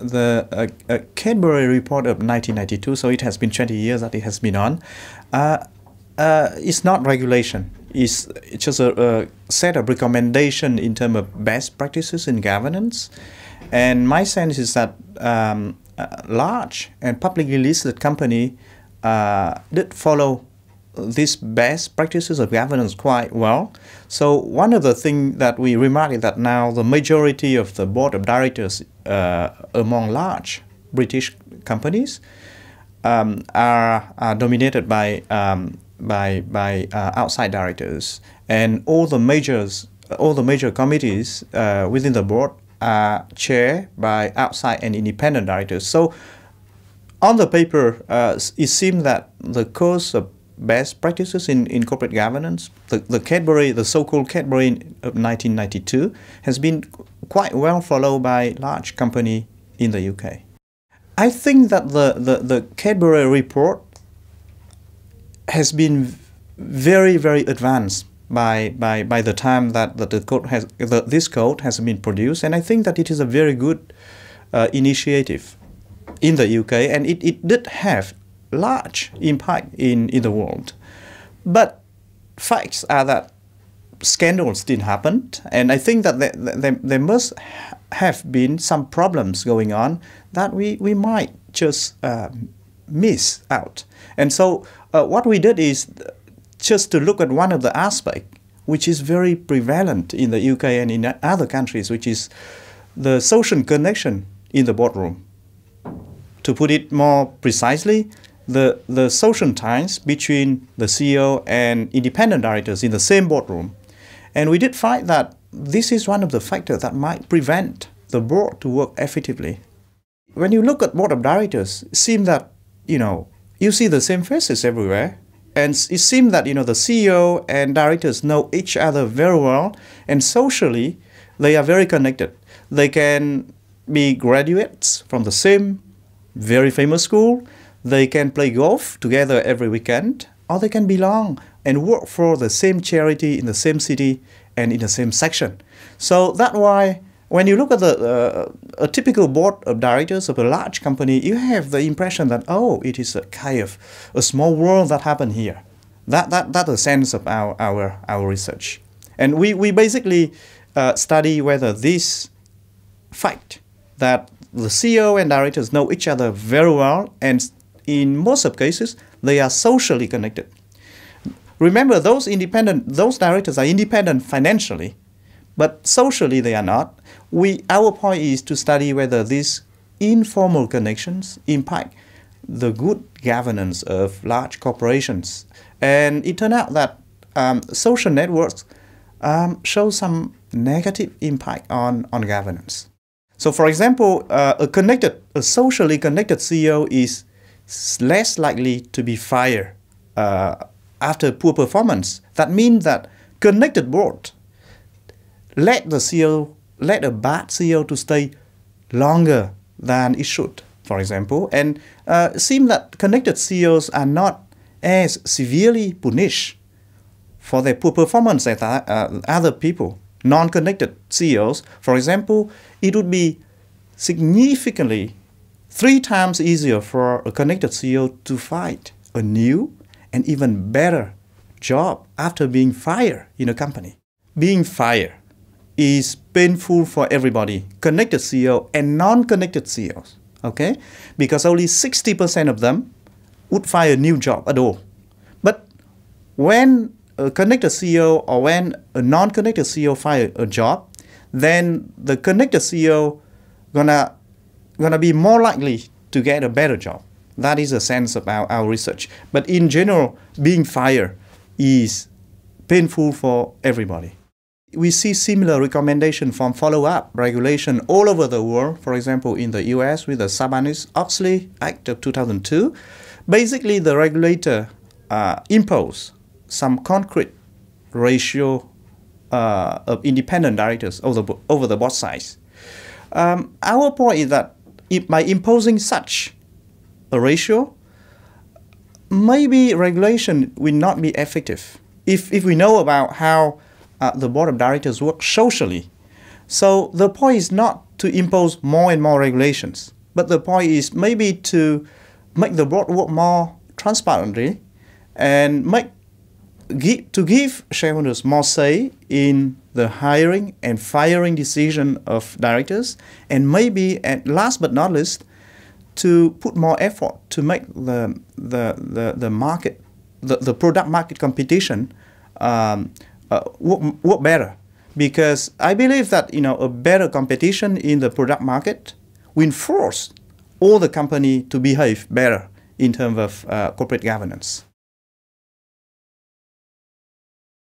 the uh, uh, Cadbury report of 1992, so it has been 20 years that it has been on. Uh, uh, it's not regulation. It's, it's just a, a, set of recommendation in terms of best practices in governance. And my sense is that um, large and publicly listed company uh, did follow these best practices of governance quite well. So one of the things that we remark is that now the majority of the board of directors uh, among large British companies um, are, are, dominated by um, by by uh, outside directors, and all the majors, all the major committees uh, within the board are chaired by outside and independent directors. So on the paper, uh, it seems that the course of best practices in, in corporate governance. The, the Cadbury, the so-called Cadbury of 1992, has been quite well followed by large company in the UK. I think that the, the, the Cadbury report has been very, very advanced by, by, by the time that, that the code has, the, this code has been produced, and I think that it is a very good uh, initiative in the UK, and it, it did have large impact in, in the world. But facts are that scandals didn't happen, and I think that there, there, there must have been some problems going on that we, we might just uh, miss out. And so uh, what we did is just to look at one of the aspects which is very prevalent in the UK and in other countries, which is the social connection in the boardroom. To put it more precisely, the, the social ties between the CEO and independent directors in the same boardroom. And we did find that this is one of the factors that might prevent the board to work effectively. When you look at board of directors, it seems that, you know, you see the same faces everywhere. And it seems that, you know, the CEO and directors know each other very well. And socially, they are very connected. They can be graduates from the same very famous school they can play golf together every weekend, or they can belong and work for the same charity in the same city and in the same section. So that's why when you look at the uh, a typical board of directors of a large company, you have the impression that oh, it is a kind of a small world that happened here. That that that's the sense of our our our research, and we we basically uh, study whether this fact that the CEO and directors know each other very well and in most of cases, they are socially connected. Remember, those independent, those directors are independent financially, but socially they are not. We, our point is to study whether these informal connections impact the good governance of large corporations. And it turned out that um, social networks um, show some negative impact on, on governance. So for example, uh, a connected, a socially connected CEO is less likely to be fired uh, after poor performance. That means that connected board let the CEO, let a bad CEO to stay longer than it should, for example, and uh, seem that connected CEOs are not as severely punished for their poor performance as uh, other people. Non-connected CEOs, for example, it would be significantly three times easier for a connected CEO to find a new and even better job after being fired in a company. Being fired is painful for everybody, connected CEO and non-connected CEOs, okay? Because only 60% of them would find a new job at all. But when a connected CEO or when a non-connected CEO fire a job, then the connected CEO gonna going to be more likely to get a better job. That is a sense of our, research. But in general, being fired is painful for everybody. We see similar recommendation from follow-up regulation all over the world. For example, in the US with the Sarbanes-Oxley Act of 2002, basically the regulator uh, some concrete ratio uh, of independent directors over the, over the board size. Um, our point is that by imposing such a ratio, maybe regulation will not be effective if, if we know about how uh, the board of directors work socially. So the point is not to impose more and more regulations. But the point is maybe to make the board work more transparently and make to give shareholders more say in the hiring and firing decision of directors, and maybe, at last but not least, to put more effort to make the the the, the market, the, the product market competition um, uh, work, work better. Because I believe that you know a better competition in the product market will force all the company to behave better in terms of uh, corporate governance.